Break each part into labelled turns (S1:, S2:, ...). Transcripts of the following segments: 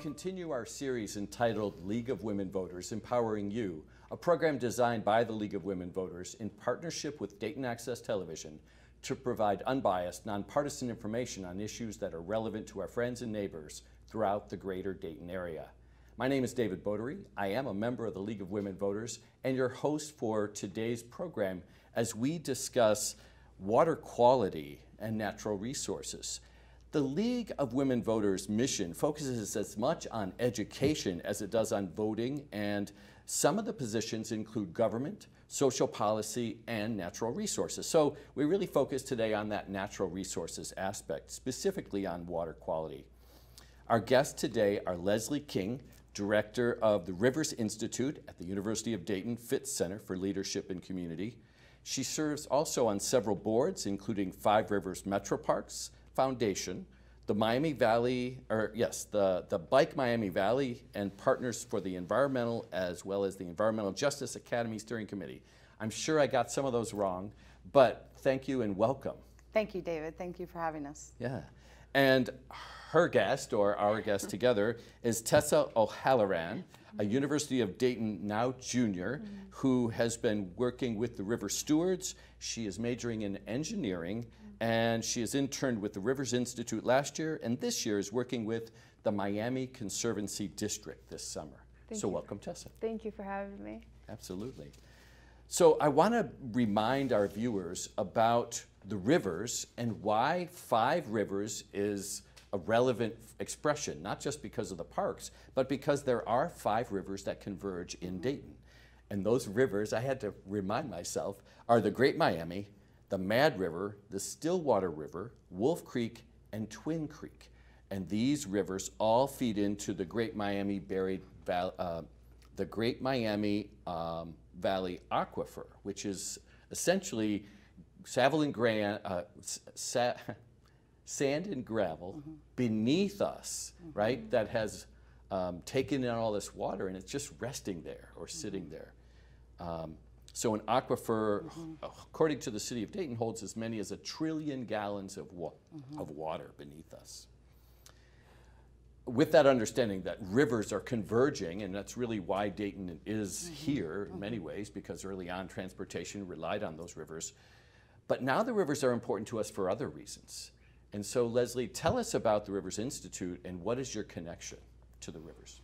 S1: continue our series entitled League of Women Voters Empowering You, a program designed by the League of Women Voters in partnership with Dayton Access Television to provide unbiased, nonpartisan information on issues that are relevant to our friends and neighbors throughout the greater Dayton area. My name is David Bodary. I am a member of the League of Women Voters and your host for today's program as we discuss water quality and natural resources. The League of Women Voters mission focuses as much on education as it does on voting, and some of the positions include government, social policy, and natural resources. So we really focus today on that natural resources aspect, specifically on water quality. Our guests today are Leslie King, Director of the Rivers Institute at the University of Dayton Fitz Center for Leadership and Community. She serves also on several boards, including Five Rivers Metro Parks, Foundation, the Miami Valley, or yes, the, the Bike Miami Valley and Partners for the Environmental, as well as the Environmental Justice Academy Steering Committee. I'm sure I got some of those wrong, but thank you and welcome.
S2: Thank you, David. Thank you for having us.
S1: Yeah. And her guest, or our guest together, is Tessa O'Halloran, a University of Dayton now junior, mm-hmm. who has been working with the River Stewards. She is majoring in engineering and she has interned with the Rivers Institute last year, and this year is working with the Miami Conservancy District this summer.
S3: Thank
S1: so
S3: you.
S1: welcome, Tessa.
S3: Thank you for having me.
S1: Absolutely. So I want to remind our viewers about the rivers and why five rivers is a relevant expression, not just because of the parks, but because there are five rivers that converge in mm-hmm. Dayton. And those rivers, I had to remind myself, are the Great Miami, the Mad River, the Stillwater River, Wolf Creek, and Twin Creek. And these rivers all feed into the Great Miami buried val- uh, the Great Miami um, Valley Aquifer, which is essentially and Gran- uh, sa- sand and gravel beneath us, right? That has um, taken in all this water and it's just resting there or sitting there. Um, so an aquifer, mm-hmm. according to the city of Dayton, holds as many as a trillion gallons of, wa- mm-hmm. of water beneath us. With that understanding that rivers are converging, and that's really why Dayton is mm-hmm. here in many ways, because early on transportation relied on those rivers. But now the rivers are important to us for other reasons. And so, Leslie, tell us about the Rivers Institute and what is your connection to the rivers?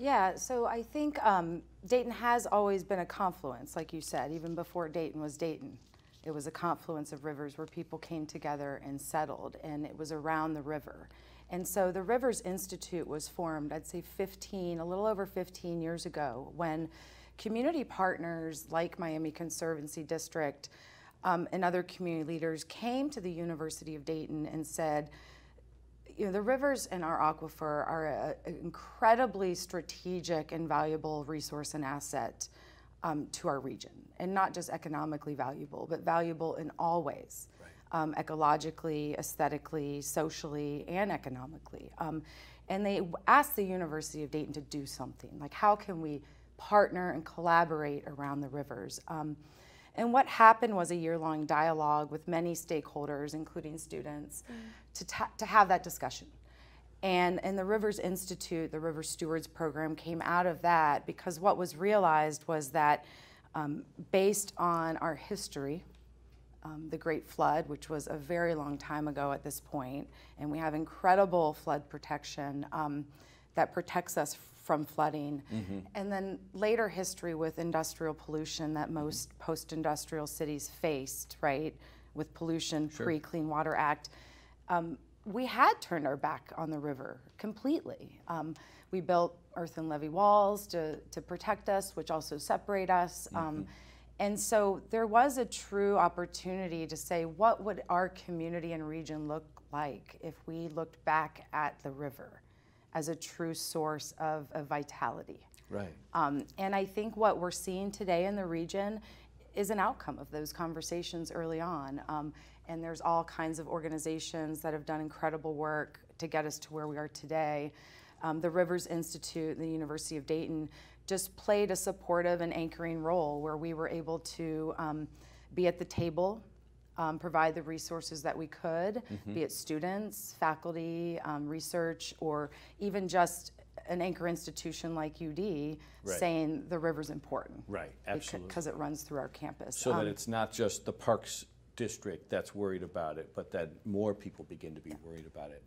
S2: Yeah, so I think um, Dayton has always been a confluence, like you said, even before Dayton was Dayton. It was a confluence of rivers where people came together and settled, and it was around the river. And so the Rivers Institute was formed, I'd say 15, a little over 15 years ago, when community partners like Miami Conservancy District um, and other community leaders came to the University of Dayton and said, you know, the rivers in our aquifer are an incredibly strategic and valuable resource and asset um, to our region, and not just economically valuable, but valuable in all ways, um, ecologically, aesthetically, socially, and economically. Um, and they asked the University of Dayton to do something, like how can we partner and collaborate around the rivers? Um, and what happened was a year long dialogue with many stakeholders, including students, to, ta- to have that discussion. And, and the Rivers Institute, the River Stewards program, came out of that because what was realized was that um, based on our history, um, the Great Flood, which was a very long time ago at this point, and we have incredible flood protection um, that protects us from flooding. And then later history with industrial pollution that most post industrial cities faced, right, with pollution pre Clean Water Act. Um, we had turned our back on the river completely. Um, we built earthen levee walls to, to protect us, which also separate us. Um, and so there was a true opportunity to say, what would our community and region look like if we looked back at the river as a true source of, of vitality?
S1: Right.
S2: Um, and I think what we're seeing today in the region is an outcome of those conversations early on. Um, and there's all kinds of organizations that have done incredible work to get us to where we are today. Um, the Rivers Institute, the University of Dayton, just played a supportive and anchoring role where we were able to um, be at the table um, provide the resources that we could,
S1: Mm-hmm.
S2: be it students, faculty, um, research, or even just an anchor institution like UD
S1: Right.
S2: saying the river's important.
S1: Right, absolutely.
S2: Because it runs through our campus.
S1: So that
S2: Um,
S1: it's not just the Parks District that's worried about it, but that more people begin to be worried about it.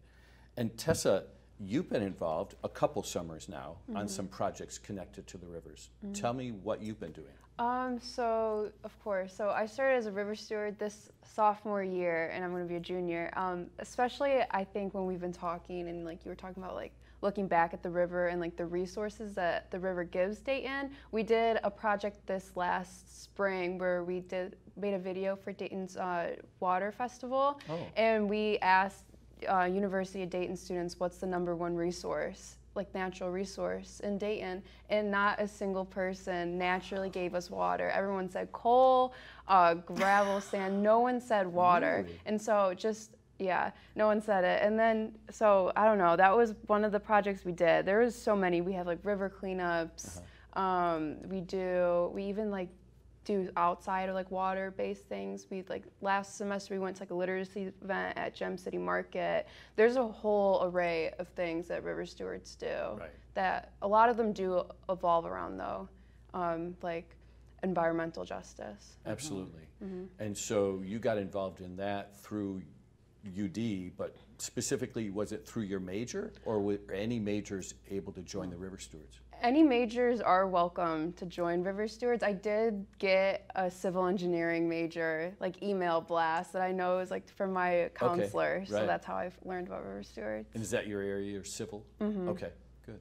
S1: And Tessa, you've been involved a couple summers now
S3: Mm-hmm.
S1: on some projects connected to the rivers. Tell me what you've been doing.
S3: Um, so of course, so I started as a river steward this sophomore year, and I'm going to be a junior. Um, especially, I think when we've been talking, and like you were talking about, like looking back at the river and like the resources that the river gives Dayton. We did a project this last spring where we did made a video for Dayton's uh, water festival,
S1: Oh.
S3: and we asked uh, University of Dayton students what's the number one resource like natural resource in Dayton, and not a single person naturally gave us water. Everyone said coal, uh, gravel, sand. No one said water,
S1: Really?
S3: and so just yeah, no one said it. And then so I don't know. That was one of the projects we did. There was so many. We have like river cleanups. Um, we do. We even like do outside or like water based things. We like last semester we went to like a literacy event at Gem City Market. There's a whole array of things that river stewards do
S1: Right.
S3: that a lot of them do evolve around though, um, like environmental justice.
S1: Absolutely.
S3: Mm-hmm.
S1: And so you got involved in that through UD, but specifically, was it through your major, or were any majors able to join the River Stewards?
S3: Any majors are welcome to join River Stewards. I did get a civil engineering major, like email blast that I know is like from my counselor. So
S1: right.
S3: so that's how I've learned about River Stewards.
S1: And is that your area, your civil?
S2: Mm-hmm.
S1: Okay, good.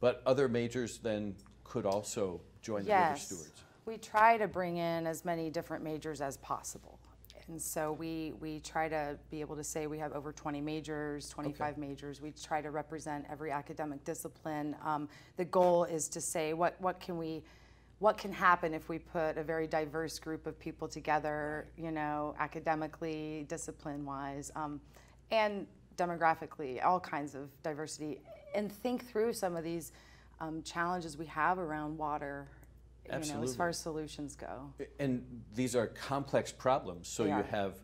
S1: But other majors then could also join the River
S2: Yes.
S1: Stewards?
S2: We try to bring in as many different majors as possible. And so we, we try to be able to say we have over 20 majors, 25 majors. We try to represent every academic discipline. Um, the goal is to say what, what can we, what can happen if we put a very diverse group of people together, you know, academically, discipline-wise, um, and demographically, all kinds of diversity, and think through some of these um, challenges we have around water, you know, as far as solutions go.
S1: And these are complex problems, so
S2: They
S1: you have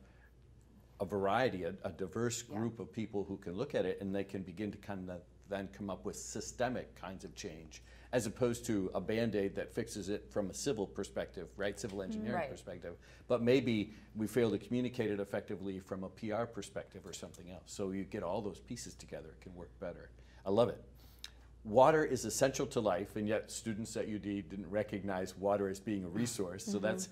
S1: a variety, a, a diverse
S2: Yeah.
S1: group of people who can look at it and they can begin to kind of then come up with systemic kinds of change, as opposed to a band-aid that fixes it from a civil perspective, right, civil mm, engineering
S2: Right.
S1: perspective. But maybe we fail to communicate it effectively from a PR perspective or something else. So you get all those pieces together, it can work better. I love it. Water is essential to life, and yet students at UD didn't recognize water as being a resource. So mm-hmm. that's,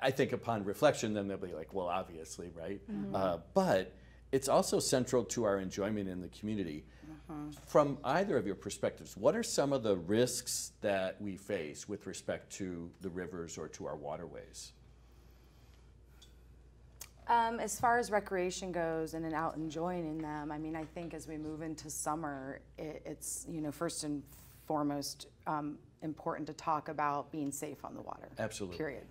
S1: I- think upon reflection, then they'll be like, well, obviously, right? Mm-hmm. Uh, but it's also central to our enjoyment in the community. Uh-huh. From either of your perspectives, what are some of the risks that we face with respect to the rivers or to our waterways?
S2: Um, as far as recreation goes and then out enjoying them, I mean, I think as we move into summer, it, it's, you know, first and foremost um, important to talk about being safe on the water.
S1: Absolutely.
S2: Period.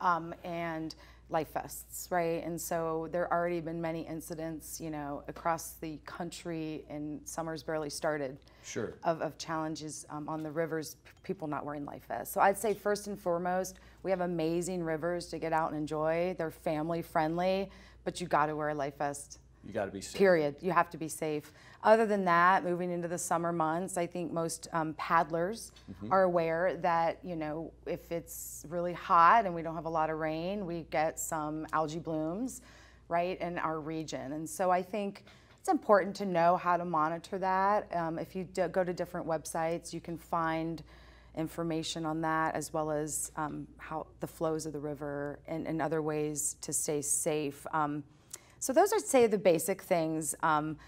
S2: Um, and life vests, right? And so there already been many incidents, you know, across the country, and summer's barely started
S1: Sure.
S2: of, of challenges um, on the rivers, people not wearing life vests. So I'd say first and foremost, we have amazing rivers to get out and enjoy. They're family friendly, but you got to wear a life vest.
S1: You got to be safe.
S2: Period. You have to be safe. Other than that, moving into the summer months, I think most um, paddlers are aware that you know if it's really hot and we don't have a lot of rain, we get some algae blooms, right, in our region. And so I think it's important to know how to monitor that. Um, if you go to different websites, you can find information on that as well as um, how the flows of the river and, and other ways to stay safe. Um, so those are, say, the basic things. Um,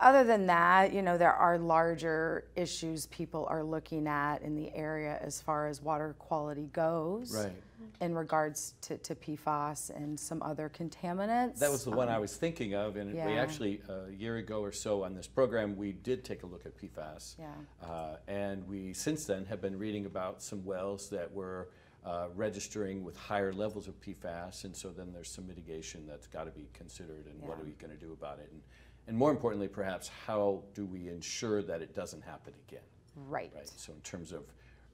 S2: other than that, you know, there are larger issues people are looking at in the area as far as water quality goes.
S1: Right.
S2: In regards to, to PFAS and some other contaminants.
S1: That was the one I was thinking of, and we actually, a year ago or so on this program, we did take a look at PFAS.
S2: Yeah.
S1: Uh, and we, since then, have been reading about some wells that were uh, registering with higher levels of PFAS, and so then there's some mitigation that's got to be considered, and what are we going to do about it? And, and more importantly, perhaps, how do we ensure that it doesn't happen again?
S2: Right.
S1: Right. So in terms of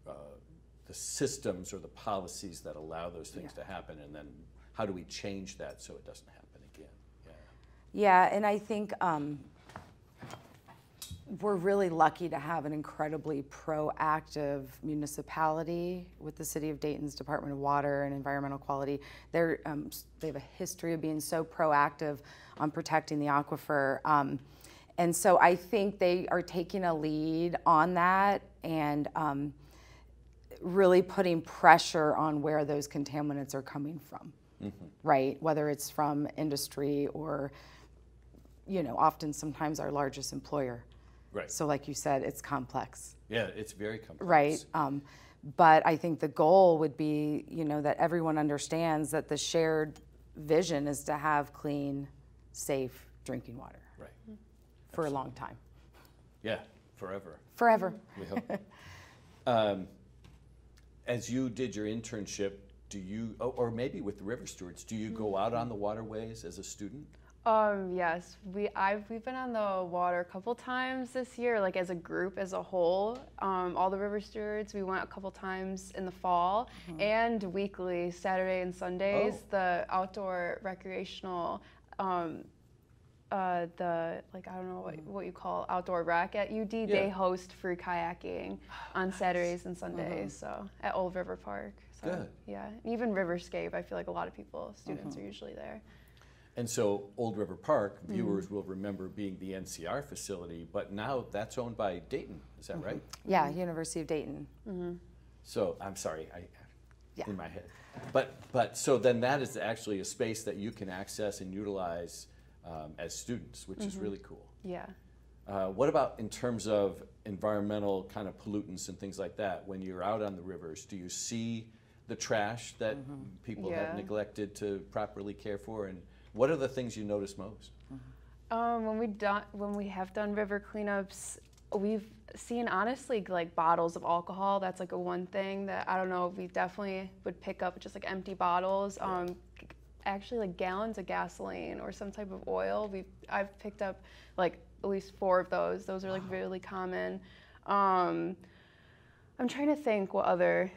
S1: uh, the systems or the policies that allow those things to happen, and then how do we change that so it doesn't happen again? Yeah.
S2: Yeah, and I think um, we're really lucky to have an incredibly proactive municipality with the City of Dayton's Department of Water and Environmental Quality. They're, um, they have a history of being so proactive on protecting the aquifer. Um, and so I think they are taking a lead on that and um, really putting pressure on where those contaminants are coming from, right? Whether it's from industry or, you know, often sometimes our largest employer.
S1: Right.
S2: So, like you said, it's complex,
S1: Yeah, it's very complex.
S2: right? Um, but I think the goal would be, you know, that everyone understands that the shared vision is to have clean, safe drinking water
S1: Right.
S2: for a long time,
S1: Yeah, forever.
S2: forever.
S1: We hope. um, as you did your internship, do you, oh, or maybe with the River Stewards, do you go out on the waterways as a student?
S3: Um, yes, we I've we've been on the water a couple times this year, like as a group, as a whole. Um, all the river stewards, we went a couple times in the fall and weekly, Saturday and Sundays.
S1: Oh.
S3: The outdoor recreational, um, uh, the like I don't know what, what you call outdoor rec at UD.
S1: Yeah.
S3: They host free kayaking on Saturdays and Sundays. So at Old River Park. So,
S1: Good.
S3: Yeah, and even Riverscape. I feel like a lot of people, students, are usually there.
S1: And so Old River Park,
S2: Mm-hmm.
S1: viewers will remember being the NCR facility, but now that's owned by Dayton, is that right?
S2: Yeah, University of Dayton.
S1: So, I'm sorry, I,
S2: Yeah.
S1: in my head. But, but, so then that is actually a space that you can access and utilize um, as students, which
S2: Mm-hmm.
S1: is really cool.
S3: Yeah.
S1: Uh, what about in terms of environmental kind of pollutants and things like that? When you're out on the rivers, do you see the trash that people have neglected to properly care for? And what are the things you notice most?
S3: Um, when we done when we have done river cleanups, we've seen honestly like bottles of alcohol. That's like a one thing that I don't know. We definitely would pick up just like empty bottles. Um, actually, like gallons of gasoline or some type of oil. We I've picked up like at least four of those. Those are like really common. Um, I'm trying to think what other.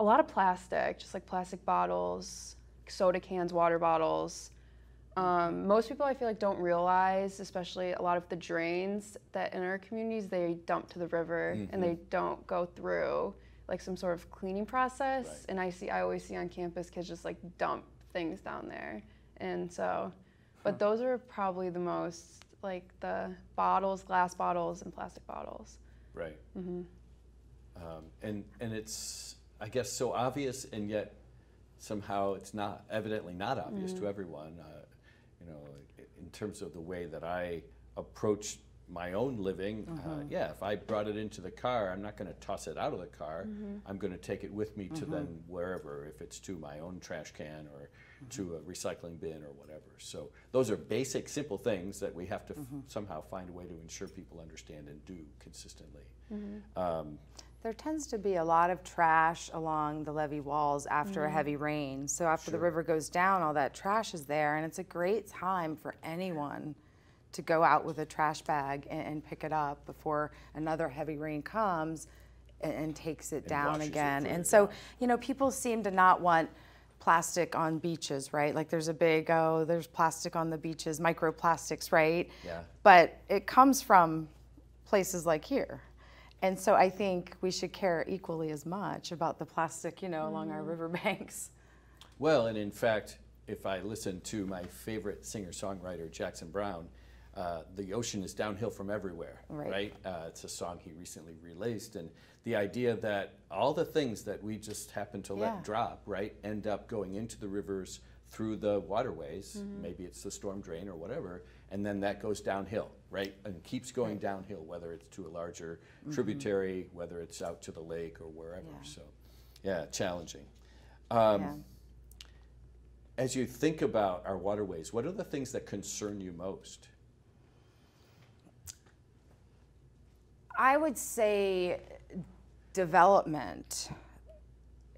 S3: A lot of plastic, just like plastic bottles, soda cans, water bottles. Um, most people I feel like don't realize, especially a lot of the drains that in our communities they dump to the river and they don't go through like some sort of cleaning process.
S1: Right.
S3: And I see, I always see on campus kids just like dump things down there, and so, but those are probably the most like the bottles, glass bottles, and plastic bottles.
S1: Right. Um, and and it's I guess so obvious, and yet somehow it's not evidently not obvious to everyone. Uh, you know, in terms of the way that I approach my own living. Uh, mm-hmm. yeah, if I brought it into the car, I'm not going to toss it out of the car. Mm-hmm. I'm going to take it with me to then mm-hmm. wherever, if it's to my own trash can or to a recycling bin or whatever. So those are basic, simple things that we have to f- somehow find a way to ensure people understand and do consistently. Um,
S2: There tends to be a lot of trash along the levee walls after a mm. heavy rain. So after the river goes down, all that trash is there, and it's a great time for anyone to go out with a trash bag and, and pick it up before another heavy rain comes and, and takes it down
S1: washes it
S2: again. And so,
S1: down.
S2: you know, people seem to not want plastic on beaches, right? Like there's a big, oh, there's plastic on the beaches, microplastics, right?
S1: Yeah.
S2: But it comes from places like here. And so I think we should care equally as much about the plastic, you know, along our riverbanks.
S1: Well, and in fact, if I listen to my favorite singer-songwriter Jackson Browne, uh, "The Ocean is Downhill from Everywhere,"
S2: Right.
S1: Uh, it's a song he recently released, and the idea that all the things that we just happen to let
S2: Yeah.
S1: drop, right, end up going into the rivers through the waterways. Maybe it's the storm drain or whatever, and then that goes downhill, right, and keeps going downhill, whether it's to a larger tributary, whether it's out to the lake or wherever.
S2: Yeah.
S1: So, yeah, challenging. Um,
S2: yeah.
S1: As you think about our waterways, what are the things that concern you most?
S2: I would say development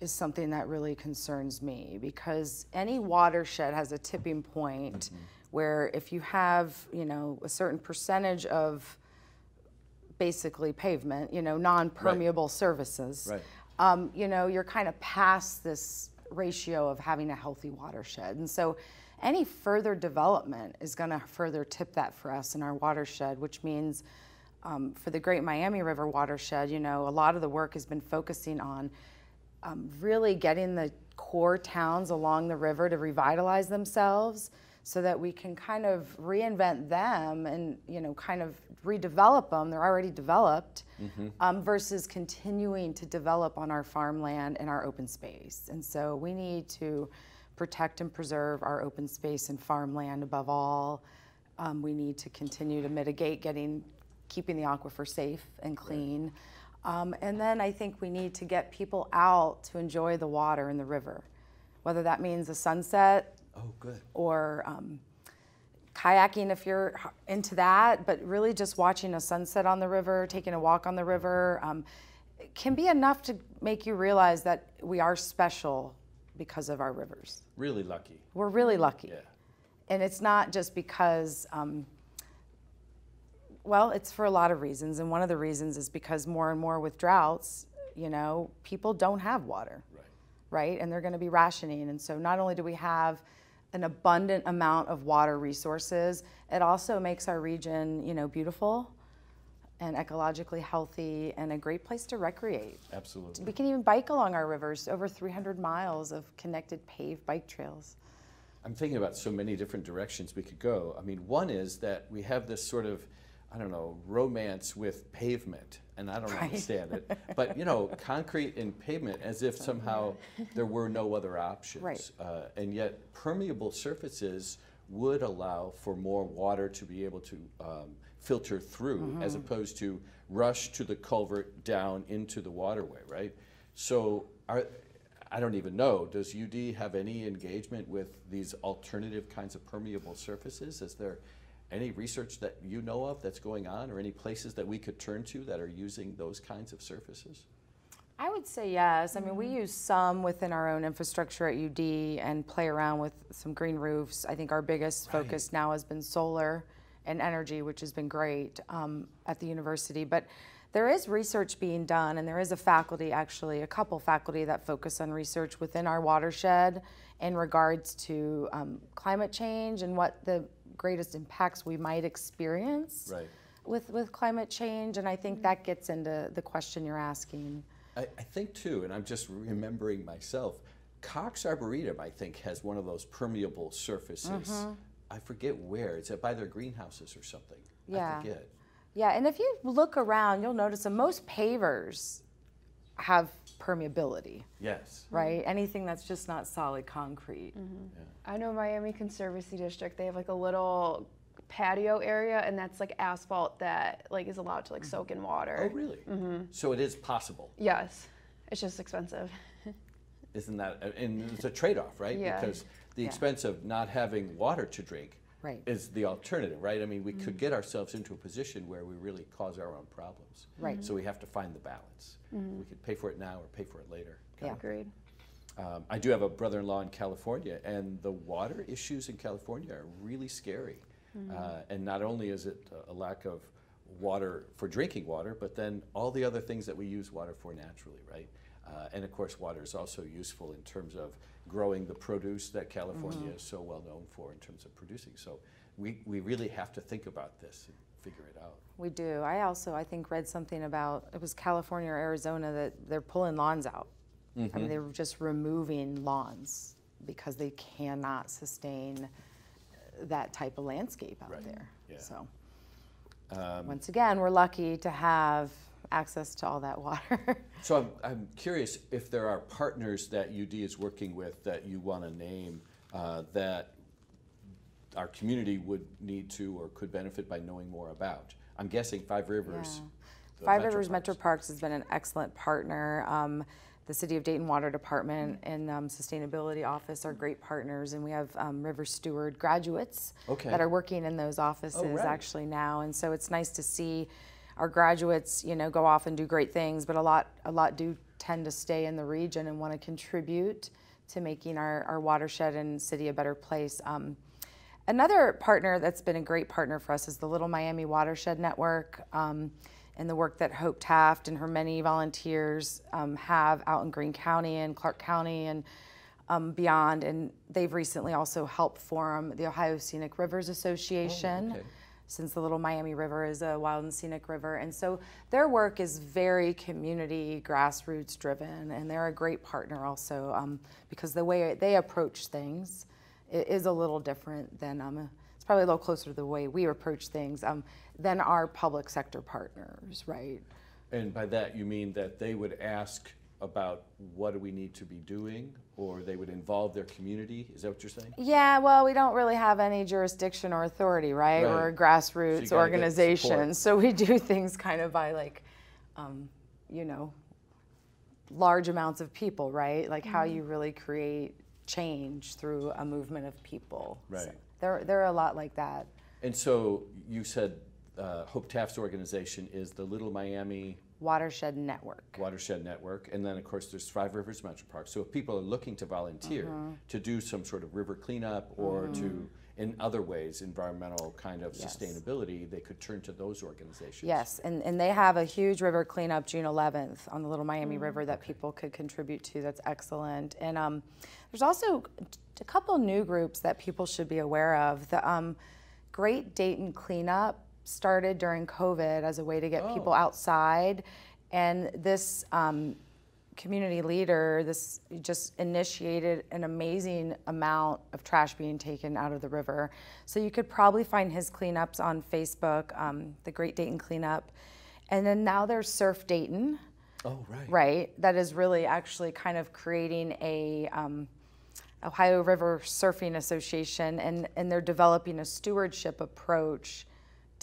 S2: is something that really concerns me because any watershed has a tipping point where if you have, you know, a certain percentage of basically pavement, you know, non-permeable surfaces,
S1: Right.
S2: um, you know, you're kind of past this ratio of having a healthy watershed. And so any further development is going to further tip that for us in our watershed, which means um, for the Great Miami River watershed, you know, a lot of the work has been focusing on um, really getting the core towns along the river to revitalize themselves so that we can kind of reinvent them and you know kind of redevelop them they're already developed mm-hmm. um, versus continuing to develop on our farmland and our open space and so we need to protect and preserve our open space and farmland above all um, we need to continue to mitigate getting keeping the aquifer safe and clean right. Um, and then i think we need to get people out to enjoy the water in the river whether that means a sunset
S1: Oh, good.
S2: Or um, kayaking if you're into that, but really just watching a sunset on the river, taking a walk on the river, um, can be enough to make you realize that we are special because of our rivers.
S1: Really lucky.
S2: We're really lucky.
S1: Yeah.
S2: And it's not just because, um, well, it's for a lot of reasons. And one of the reasons is because more and more with droughts, you know, people don't have water.
S1: Right.
S2: Right? And they're going to be rationing. And so not only do we have an abundant amount of water resources. It also makes our region, you know, beautiful and ecologically healthy and a great place to recreate.
S1: Absolutely.
S2: We can even bike along our rivers, over 300 miles of connected paved bike trails.
S1: I'm thinking about so many different directions we could go. I mean, one is that we have this sort of I don't know, romance with pavement, and I don't right. understand it. But you know, concrete and pavement, as if somehow there were no other options.
S2: Right.
S1: Uh, and yet, permeable surfaces would allow for more water to be able to um, filter through, mm-hmm. as opposed to rush to the culvert down into the waterway, right? So, are, I don't even know. Does UD have any engagement with these alternative kinds of permeable surfaces? Is there any research that you know of that's going on or any places that we could turn to that are using those kinds of surfaces?
S2: I would say yes. I mean, we use some within our own infrastructure at UD and play around with some green roofs. I think our biggest right. focus now has been solar and energy, which has been great um, at the university. But there is research being done, and there is a faculty, actually, a couple faculty that focus on research within our watershed in regards to um, climate change and what the greatest impacts we might experience
S1: right.
S2: with, with climate change. And I think that gets into the question you're asking.
S1: I, I think too, and I'm just remembering myself, Cox Arboretum, I think, has one of those permeable surfaces. Mm-hmm. I forget where. It's by their greenhouses or something.
S2: Yeah.
S1: I forget.
S2: Yeah, and if you look around, you'll notice that most pavers have permeability.
S1: Yes.
S2: Right? Anything that's just not solid concrete.
S3: Mm-hmm. Yeah. I know Miami Conservancy District, they have like a little patio area and that's like asphalt that like is allowed to like soak in water.
S1: Oh, really? Mm-hmm. So it is possible.
S3: Yes. It's just expensive.
S1: Isn't that and it's a trade-off, right?
S3: Yeah.
S1: Because the
S2: yeah.
S1: expense of not having water to drink
S2: right.
S1: is the alternative, right? I mean, we mm-hmm. could get ourselves into a position where we really cause our own problems.
S2: Right.
S1: So we have to find the balance. Mm-hmm. We could pay for it now or pay for it later.
S2: Yeah.
S3: Agreed.
S1: Um, I do have a brother-in-law in California, and the water issues in California are really scary. Mm-hmm. Uh, and not only is it a lack of water for drinking water, but then all the other things that we use water for naturally, right? Uh, and of course, water is also useful in terms of growing the produce that California mm-hmm. is so well known for in terms of producing. So we, we really have to think about this and figure it out.
S2: We do. I also, I think, read something about it was California or Arizona that they're pulling lawns out. Mm-hmm. I mean, mm-hmm. they're just removing lawns because they cannot sustain that type of landscape out
S1: right.
S2: there.
S1: Yeah.
S2: So,
S1: um,
S2: once again, we're lucky to have access to all that water.
S1: so I'm, I'm curious if there are partners that UD is working with that you want to name uh, that our community would need to or could benefit by knowing more about. I'm guessing Five Rivers.
S2: Yeah. Five Metro Rivers Parks. Metro Parks has been an excellent partner. Um, the City of Dayton Water Department mm-hmm. and um, Sustainability Office are great partners, and we have um, River Steward graduates
S1: okay.
S2: that are working in those offices
S1: oh, right.
S2: actually now, and so it's nice to see our graduates, you know, go off and do great things, but a lot, a lot do tend to stay in the region and want to contribute to making our, our watershed and city a better place. Um, another partner that's been a great partner for us is the Little Miami Watershed Network. Um, and the work that Hope Taft and her many volunteers um, have out in Greene County and Clark County. And um, beyond, and they've recently also helped form the Ohio Scenic Rivers Association.
S1: okay.
S2: Since the Little Miami River is a wild and scenic river. And so their work is very community, grassroots driven, and they're a great partner also um, because the way they approach things is a little different than, um, it's probably a little closer to the way we approach things um, than our public sector partners, right?
S1: And by that, you mean that they would ask about what do we need to be doing, or they would involve their community? Is that what you're saying?
S2: Yeah, well, we don't really have any jurisdiction or authority, right? We're a grassroots
S1: So you gotta get
S2: organization.
S1: support.
S2: So we do things kind of by like, um, you know, large amounts of people, right? Like how you really create change through a movement of people. So
S1: Right.
S2: they're, they're a lot like that.
S1: And so you said uh, Hope Taft's organization is the Little Miami
S2: Watershed Network.
S1: Watershed Network, and then of course there's Five Rivers Metro Park. So if people are looking to volunteer
S2: Uh-huh.
S1: to do some sort of river cleanup or to, in other ways, environmental kind of
S2: Yes.
S1: sustainability, they could turn to those organizations.
S2: Yes, and, and they have a huge river cleanup June 11th on the Little Miami River that people could contribute to. That's excellent. And um, there's also a couple new groups that people should be aware of. The um, Great Dayton Cleanup started during COVID as a way to get people outside, and this um, community leader, this just initiated an amazing amount of trash being taken out of the river. So you could probably find his cleanups on Facebook, um, the Great Dayton Cleanup. And then now there's Surf Dayton,
S1: Oh, right.
S2: right? That is really actually kind of creating a um, Ohio River Surfing Association, and, and they're developing a stewardship approach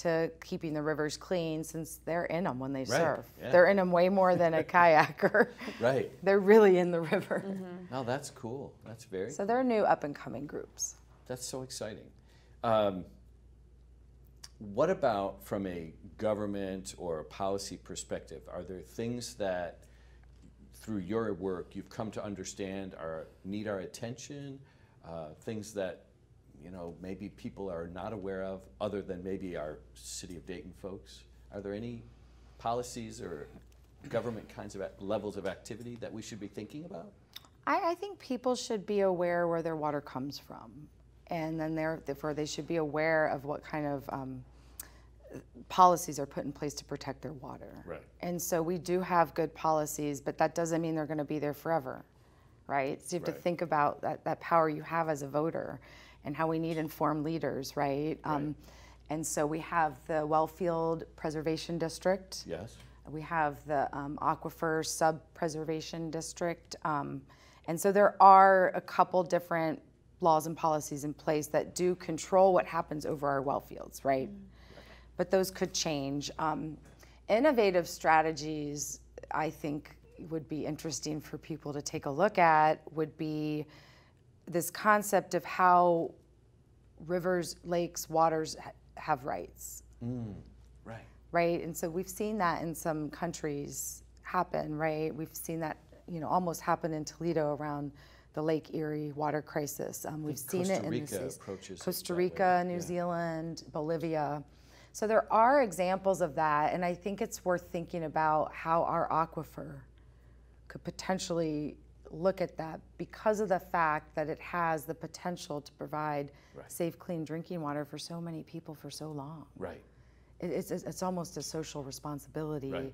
S2: to keeping the rivers clean since they're in them when they surf.
S1: yeah.
S2: They're in them way more than a kayaker.
S1: Right.
S2: They're really in the river.
S1: No, that's cool. That's very,
S2: So they're new up and coming groups.
S1: that's so exciting. Um, what about from a government or a policy perspective? Are there things that through your work you've come to understand are need our attention? Uh, things that you know maybe people are not aware of, other than maybe our city of Dayton folks. Are there any policies or government kinds of levels of activity that we should be thinking about?
S2: I, I think people should be aware where their water comes from, and then therefore they should be aware of what kind of um, policies are put in place to protect their water.
S1: Right.
S2: And so we do have good policies, but that doesn't mean they're going to be there forever, right? So you have to think about that, that power you have as a voter, and how we need informed leaders, right? Um, and so we have the Wellfield Preservation District.
S1: Yes.
S2: We have the um, Aquifer Sub-Preservation District. um, And so there are a couple different laws and policies in place that do control what happens over our well fields, right? But those could change. Um, Innovative strategies, I think, would be interesting for people to take a look at, would be this concept of how rivers, lakes, waters ha- have rights
S1: Right.
S2: right? And so we've seen that in some countries happen, right? We've seen that, you know, almost happen in Toledo around the Lake Erie water crisis. Um, we've seen
S1: Costa
S2: it in
S1: Rica approaches
S2: Costa Rica, New
S1: yeah.
S2: Zealand, Bolivia. So there are examples of that, and I think it's worth thinking about how our aquifer could potentially look at that because of the fact that it has the potential to provide
S1: Right.
S2: safe, clean drinking water for so many people for so long
S1: Right.
S2: it- it's, it's it's almost a social responsibility.
S1: Right.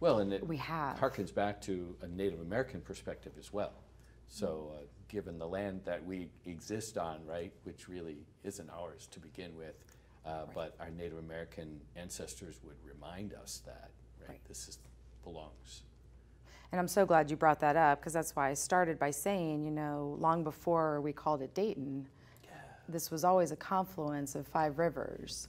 S1: Well, and it
S2: We have.
S1: harkens back to a Native American perspective as well. So, uh, given the land that we exist on, right, which really isn't ours to begin with, uh, but our Native American ancestors would remind us that, right,
S2: Right.
S1: this is belongs.
S2: And I'm so glad you brought that up because that's why I started by saying, you know, long before we called it Dayton, this was always a confluence of five rivers.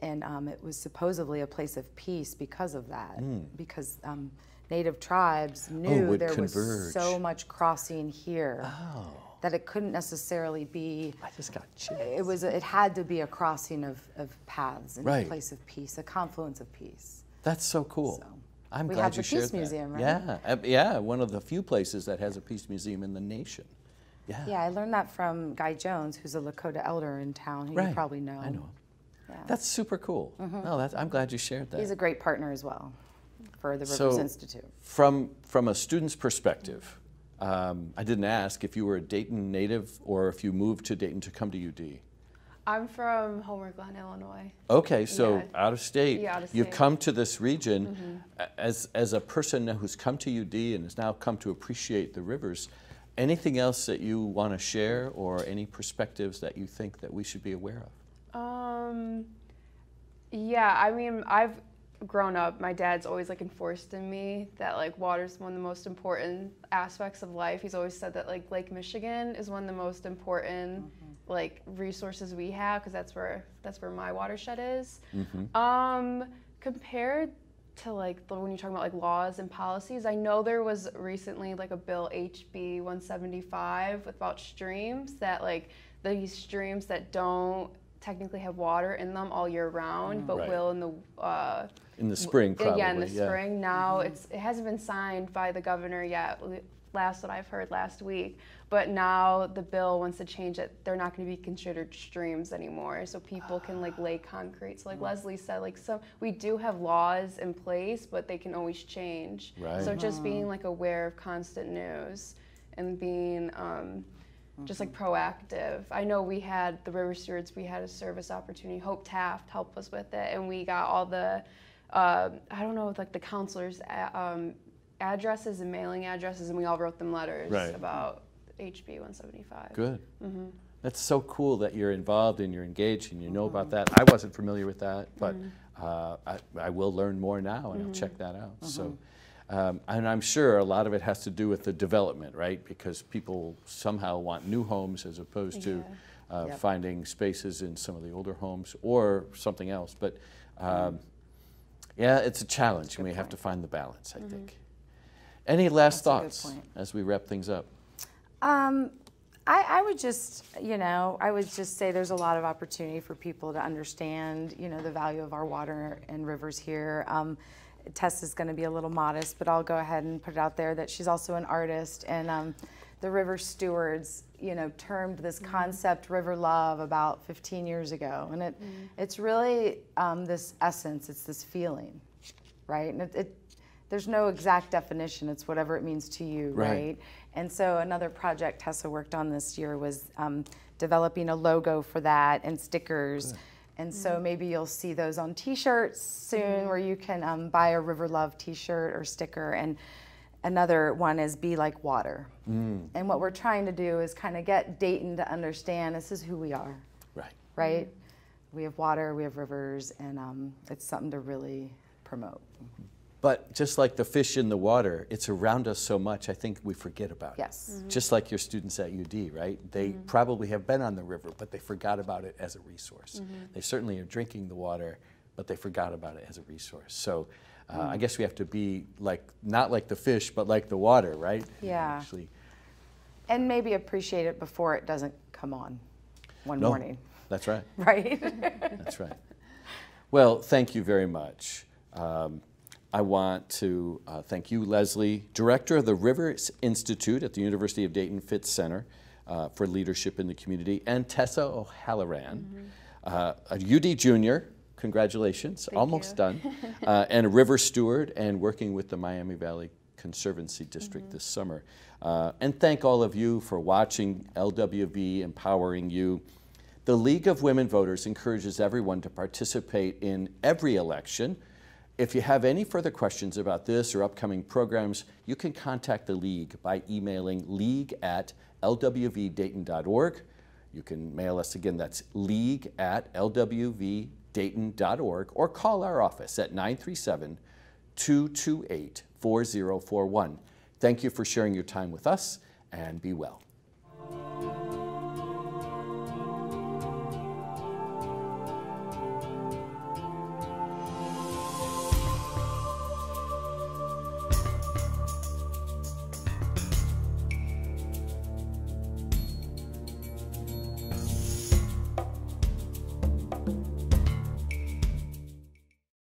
S2: And um, it was supposedly a place of peace because of that, because um, native tribes knew
S1: Hmm. Oh,
S2: there
S1: converge.
S2: was so much crossing here
S1: Oh,
S2: that it couldn't necessarily be
S1: I just got chills.
S2: it was it had to be a crossing of, of paths and
S1: Right.
S2: a place of peace, a confluence of peace.
S1: That's so cool.
S2: So,
S1: I'm
S2: we
S1: glad
S2: have
S1: you
S2: the
S1: shared
S2: Peace
S1: that.
S2: Museum, right?
S1: Yeah, uh, yeah, one of the few places that has a peace museum in the nation. Yeah.
S2: Yeah, I learned that from Guy Jones, who's a Lakota elder in town, who
S1: Right.
S2: you probably know.
S1: I know. him.
S2: Yeah.
S1: That's super cool. No, that's, I'm glad you shared that.
S2: He's a great partner as well for the Rivers
S1: So-
S2: Institute.
S1: From, from a student's perspective, um, I didn't ask if you were a Dayton native or if you moved to Dayton to come to UD.
S3: I'm from Homer Glen, Illinois.
S1: Okay, so
S3: Yeah.
S1: out of state.
S3: Yeah, out of
S1: You've.
S3: Mm-hmm.
S1: come to this region a- as, as a person who's come to UD and has now come to appreciate the rivers. Anything else that you want to share or any perspectives that you think that we should be aware of?
S3: Um, yeah, I mean, I've grown up. My dad's always like enforced in me that like water's one of the most important aspects of life. He's always said that like Lake Michigan is one of the most important like resources we have because that's where that's where my watershed is. Um, compared to like the, when you're talking about like laws and policies, I know there was recently like a bill HB 175 about streams that like these streams that don't technically have water in them all year round, but
S1: Right.
S3: will in the uh,
S1: In the spring, probably.
S3: yeah in the
S1: yeah.
S3: spring. Now it's it hasn't been signed by the governor yet. Last that I've heard last week, but now the bill wants to change it. They're not going to be considered streams anymore, so people can like lay concrete. So like Leslie said, like so we do have laws in place, but they can always change.
S1: Right.
S3: So just being like aware of constant news and being um, just like proactive. I know we had the River Stewards, we had a service opportunity. Hope Taft helped us with it, and we got all the, uh, I don't know, like the counselors' a- um, addresses and mailing addresses, and we all wrote them letters
S1: Right.
S3: about HB 175.
S1: Good.
S3: Mm-hmm.
S1: That's so cool that you're involved and you're engaged and you know about that. I wasn't familiar with that, but
S3: Mm-hmm.
S1: uh, I, I will learn more now and I'll check that out. So, um, and I'm sure a lot of it has to do with the development, right? Because people somehow want new homes as opposed to uh,
S2: Yep.
S1: finding spaces in some of the older homes or something else. But um, yeah, it's a challenge and we have to find the balance, I think. Any last
S2: That's
S1: thoughts as we wrap things up?
S2: Um, I, I would just, you know, I would just say there's a lot of opportunity for people to understand, you know, the value of our water and rivers here. Um, Tess is going to be a little modest, but I'll go ahead and put it out there that she's also an artist, and um, the River Stewards, you know, termed this concept River Love about 15 years ago, and it, it's really um, this essence, it's this feeling, right? And it, it, there's no exact definition. It's whatever it means to you,
S1: Right.
S2: right? And so another project Tessa worked on this year was um, developing a logo for that and stickers. And so maybe you'll see those on T-shirts soon, where you can um, buy a River Love T-shirt or sticker. And another one is Be Like Water. And what we're trying to do is kind of get Dayton to understand this is who we are,
S1: Right.
S2: right? We have water, we have rivers, and um, it's something to really promote.
S1: But just like the fish in the water, it's around us so much, I think we forget about it.
S2: Yes.
S1: Just like your students at UD, right? They probably have been on the river, but they forgot about it as a resource. They certainly are drinking the water, but they forgot about it as a resource. So uh, I guess we have to be like, not like the fish, but like the water, right? And
S2: Yeah.
S1: Actually,
S2: And maybe appreciate it before it doesn't come on one
S1: no,
S2: morning,
S1: that's right.
S2: right?
S1: That's right. Well, thank you very much. Um, I want to uh, thank you, Leslie, Director of the Rivers Institute at the University of Dayton Fitz Center uh, for Leadership in the Community, and Tessa O'Halloran, uh, a UD junior. Congratulations, almost
S3: you.
S1: done, uh, and a river steward, and working with the Miami Valley Conservancy District this summer. Uh, and thank all of you for watching LWV Empowering You. The League of Women Voters encourages everyone to participate in every election. If you have any further questions about this or upcoming programs, you can contact the League by emailing league at lwvdayton.org. You can mail us again, that's league at lwvdayton.org, or call our office at 937 228 4041. Thank you for sharing your time with us, and be well.